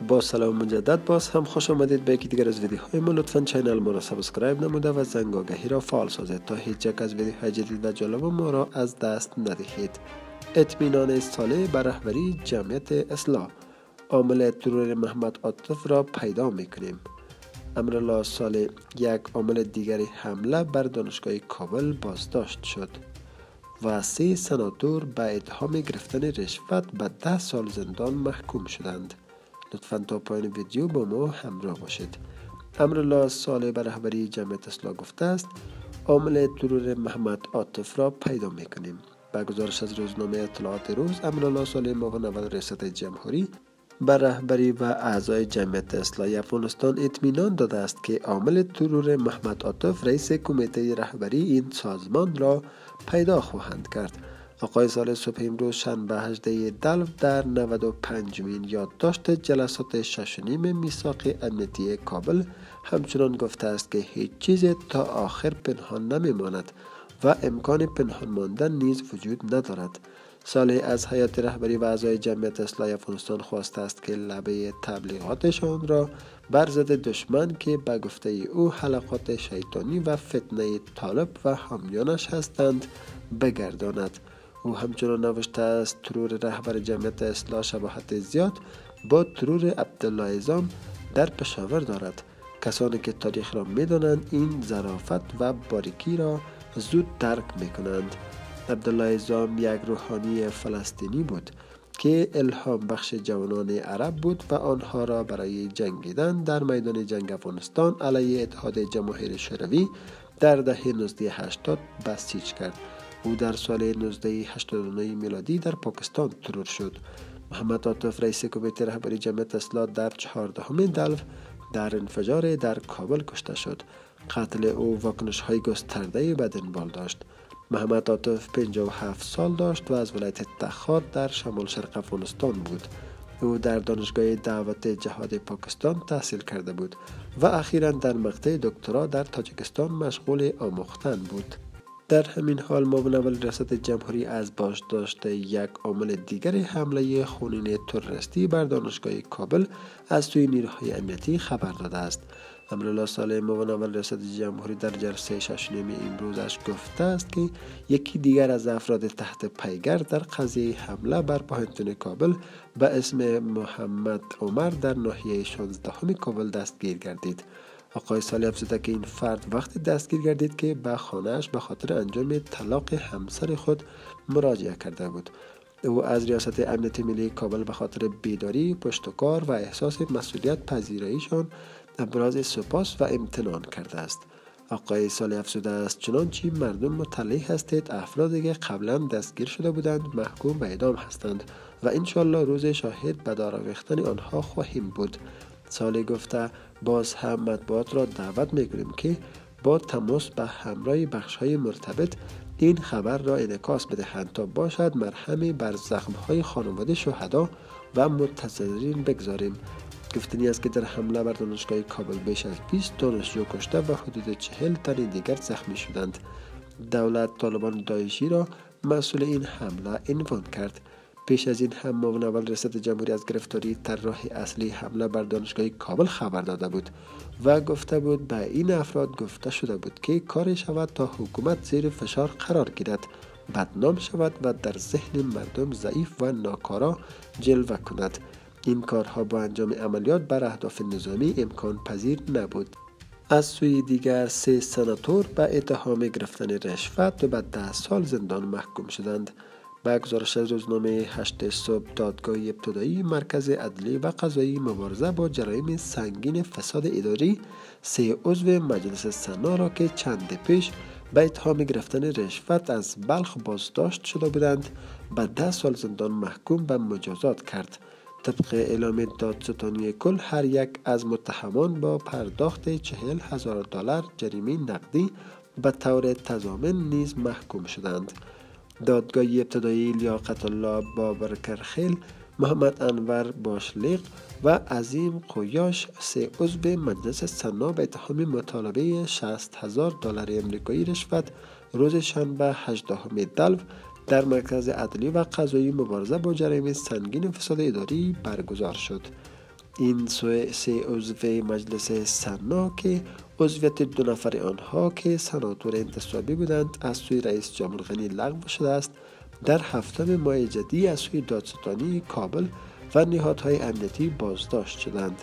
با سلام مجدد باز هم خوش آمدید به یکی دیگر از ویدیوهای ما. لطفا channel ما را subscribe نموده و زنگ آگاهی را فعال سازید تا هیچ یک از ویدیوهای جدید و جالب ما را از دست ندهید. اطمینان صالح بر رهبری جمعیت اصلاح. عامل ترور محمد عاطف را پیدا می‌کنیم. امرالله صالح یک عامل دیگری حمله بر دانشگاه کابل بازداشت شد. و سه سناتور به اتهام گرفتن رشوت به ده سال زندان محکوم شدند. لطفا تا پایان ویدیو با ما همراه باشید. امرالله سال به رهبری جمعیت اصلاح گفته است. عامل ترور محمد عاطف را پیدا می‌کنیم. به گزارش از روزنامه اطلاعات روز امرالله سال معاون اول ریاست جمهوری بر رهبری و اعضای جمعیت اصلاح افغانستان اطمینان داده است که عامل ترور محمد عاطف رئیس کمیته رهبری این سازمان را پیدا خواهند کرد. آقای سال صبح امروز شنبه 18 دلو در 95 مین یادداشت جلسات ششنیم میثاق امنیتی کابل همچنان گفته است که هیچ چیز تا آخر پنهان نمیماند و امکان پنهان ماندن نیز وجود ندارد. صالح از حیات رهبری و اعضای جمعیت اصلاح افغانستان خواسته است که لبه تبلیغاتشان را بر ضد دشمن که به گفته او حلقات شیطانی و فتنه طالب و حامیانش هستند بگرداند. او همچنان نوشته است ترور رهبر جمعیت اصلاح شباهت زیاد با ترور عبدالله ازام در پشاور دارد. کسانی که تاریخ را می‌دانند این ظرافت و باریکی را زود درک می کنند عبدالله ازام یک روحانی فلسطینی بود که الهام بخش جوانان عرب بود و آنها را برای جنگیدن در میدان جنگ افغانستان علیه اتحاد جماهیر شوروی در دهه 1980 بسیج کرد. او در سال 1989 میلادی در پاکستان ترور شد. محمد عاطف رئیس کمیته رهبری جمعیت اصلاح در چهاردهمین دلو در انفجار در کابل کشته شد. قتل او واکنش های گسترده به دنبال داشت. محمد عاطف 57 سال داشت و از ولایت تخار در شمال شرق افغانستان بود. او در دانشگاه دعوت جهاد پاکستان تحصیل کرده بود و اخیرا در مقطع دکترا در تاجیکستان مشغول آموختن بود. در همین حال معاون اول ریاست جمهوری از داشته یک عامل دیگر حمله خونین تروریستی بر دانشگاه کابل از سوی نیروهای امنیتی خبر داده است. امرالله صالح معاون اول ریاست جمهوری در جلسه ششنیمی امروزش گفته است که یکی دیگر از افراد تحت پیگر در قضیه حمله بر پاهنتون کابل به اسم محمد عمر در ناحیه 16 کابل دستگیر گردید. آقای سالی افزوده که این فرد وقتی دستگیر گردید که به خانهاش به خاطر انجام طلاق همسر خود مراجعه کرده بود. او از ریاست امنیت ملی کابل به خاطر بیداری پشتکار و احساس مسئولیت پذیراییشان ابراز سپاس و امتنان کرده است. آقای سالی افزوده است چنانچه مردم مطلع هستید افرادی که قبلا دستگیر شده بودند محکوم به اعدام هستند و انشالله روز شاهد به دار آنها خواهیم بود. سالی گفته باز هم مطبوعات را دعوت می‌کنیم که با تماس به همراه بخش های مرتبط این خبر را انعکاس بدهند تا باشد مرهمی بر زخم های خانواده شهدا و متضررین بگذاریم. گفتنی است که در حمله بر دانشگاه کابل بیش از 20 دانشجو کشته و حدود 40 تن دیگر زخمی شدند. دولت طالبان دایشی را مسئول این حمله عنوان کرد. پیش از این هم معاون اول ریاست جمهوری از گرفتاری راه اصلی حمله بر دانشگاه کابل خبر داده بود و گفته بود به این افراد گفته شده بود که کار شود تا حکومت زیر فشار قرار گیرد. بدنام شود و در ذهن مردم ضعیف و ناکارا جلوه کند. این کارها با انجام عملیات بر اهداف نظامی امکان پذیر نبود. از سوی دیگر سه سناتور به اتهام گرفتن رشوت و به ده سال زندان محکوم شدند. به گزارش از روزنامه هشت صبح دادگاه ابتدایی مرکز عدلی و قضایی مبارزه با جرایم سنگین فساد اداری سه عضو مجلس سنا را که چند پیش به اتهام گرفتن رشوت از بلخ بازداشت شده بودند به ده سال زندان محکوم به مجازات کرد. طبق اعلام دادستانی کل هر یک از متهمان با پرداخت چهل هزار دلار جریمه نقدی به طور تضامن نیز محکوم شدند. دادگاه ابتدایی لیاقت الله بابرکرخیل محمد انور باشلیق و عظیم قویاش سه عضو مجلس سنا به اتهام مطالبه 60 هزار دلار امریکایی رشوت روز شنبه 18 دلو در مرکز عدلی و قضایی مبارزه با جرایم سنگین فساد اداری برگزار شد. این سه عضو مجلس سنا که عضویت دو نفر آنها که سناتور انتصابی بودند از سوی رئیس جمهور غنی لغو شده است. در هفتم ماه جدی از سوی دادستانی کابل و نهادهای امنیتی بازداشت شدند.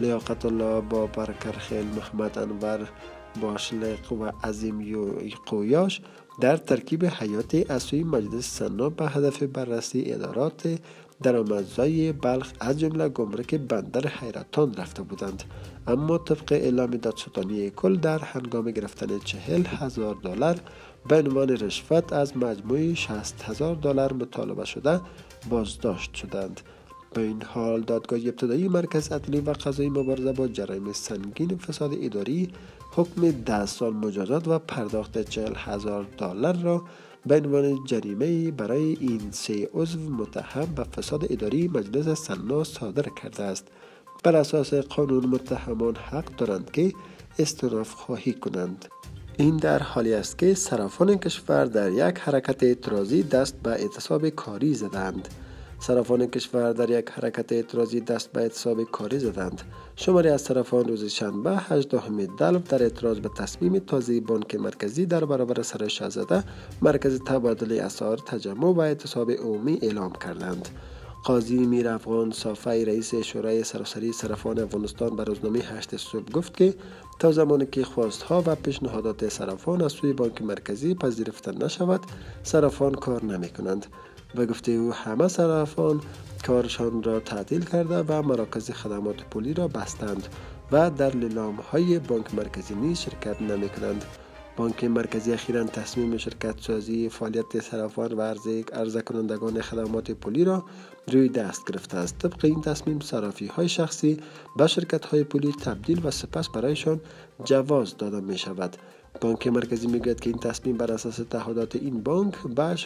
لیاقت الله با برکرخیل محمد انور باشلق و عظیم قویاش در ترکیب حیاتی از سوی مجلس سنا به هدف بررسی ادارات درآمدزای بلخ از جمله گمرک بندر حیرتان رفته بودند. اما طبق اعلام دادستانی کل در هنگام گرفتن چهل هزار دلار به عنوان رشوت از مجموع 60 هزار دلار مطالبه شده بازداشت شدند. به این حال دادگاه ابتدایی مرکز عدلی و قضایی مبارزه با جرایم سنگین فساد اداری حکم ده سال مجازات و پرداخت چهل هزار دلار را به عنوان جریمه برای این سه عضو متهم به فساد اداری مجلس سنا صادر کرده است. بر اساس قانون متهمان حق دارند که استراف خواهی کنند. این در حالی است که صرافان کشور در یک حرکت اعتراضی دست به اعتصاب کاری زدند. صرافان کشور در یک حرکت اعتراضی دست به اعتصاب کاری زدند. شماری از صرافان روز شنبه 18 دلو در اعتراض به تصمیم تازه بانک مرکزی در برابر سر شاهزاده مرکز تبادل اسعار تجمع و اعتصاب عمومی اعلام کردند. قاضی میر افغان صافی رئیس شورای سراسری صرافان افغانستان به روزنامه هشت صبح گفت که تا زمانی که خواستها و پیشنهادات صرافان از سوی بانک مرکزی پذیرفته نشود صرافان کار نمی کنند به گفته او همه صرافان کارشان را تعطیل کرده و مراکز خدمات پولی را بستند و در لیلام های بانک مرکزی نیز شرکت نمی کنند. بانک مرکزی اخیرا تصمیم شرکت سازی فعالیت صرافان و عرضه کنندگان خدمات پولی را روی دست گرفته است. طبق این تصمیم صرافی های شخصی به شرکت های پولی تبدیل و سپس برایشان جواز داده می شود بانک مرکزی می‌گوید که این تصمیم بر اساس تعهدات این بانک به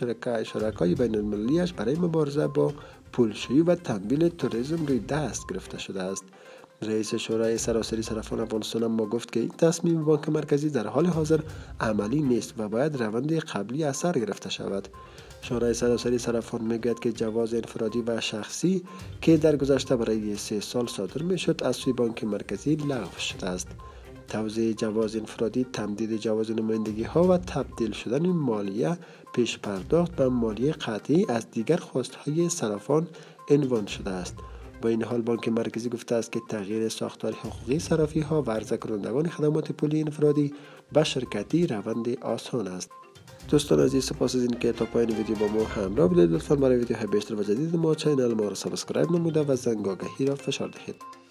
شرکای بین المللیش برای مبارزه با پولشویی و تنبیل توریسم روی دست گرفته شده است. رئیس شورای سراسری صرافان افغانستان ما گفت که این تصمیم بانک مرکزی در حال حاضر عملی نیست و باید روند قبلی اثر گرفته شود. شورای سراسری صرافان می‌گوید که جواز انفرادی و شخصی که در گذشته برای سه سال صادر می‌شد از سوی بانک مرکزی لغو شده است. توزیع جواز انفرادی تمدید جواز نمایندگی ها و تبدیل شدن مالیه پیش پرداخت به مالیه قطعی از دیگر خواست های صرافان عنوان شده است. با این حال بانک مرکزی گفته است که تغییر ساختار حقوقی صرافی ها و عرضه کنندگان خدمات پولی انفرادی به شرکتی روند آسان است. دوستان عزیز سپاس از اینکه تا پایان ویدیو با ما همراه بودید. لطفا برای ویدیوهای بیشتر و جدید ما channel ما را subscribe نموده و زنگ آگهی را فشار دهید.